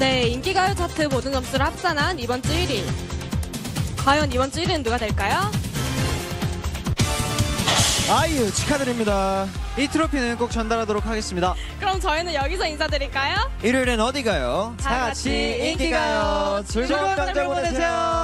네, 인기가요 차트 모든 점수를 합산한 이번 주 1위. 과연 이번 주 1위는 누가 될까요? 아이유 축하드립니다. 이 트로피는 꼭 전달하도록 하겠습니다. 그럼 저희는 여기서 인사드릴까요? 일요일엔 어디 가요? 다 같이 인기 가요. 즐거운 명절 보내세요.